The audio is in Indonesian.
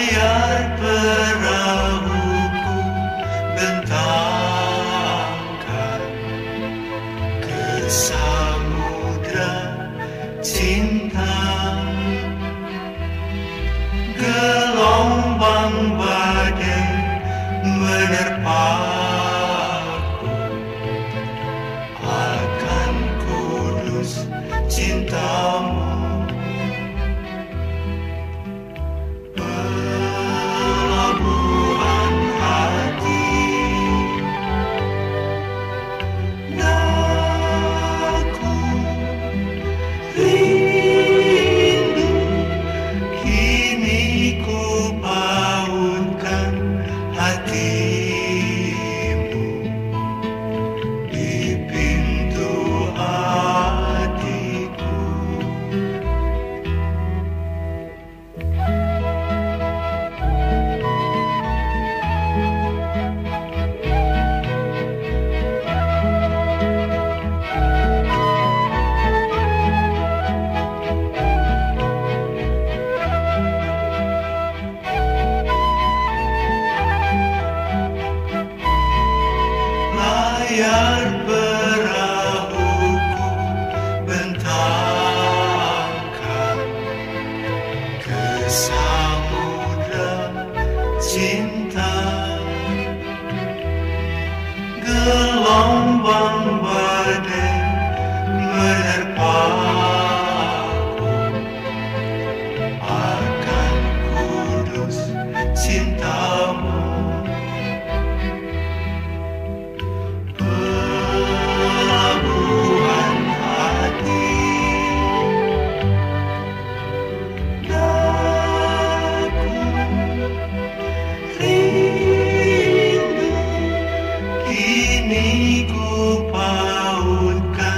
Layar perahuku bentangkan ke samudra cinta Layar perahuku bentangkan ke samudra cinta ini ku pautkan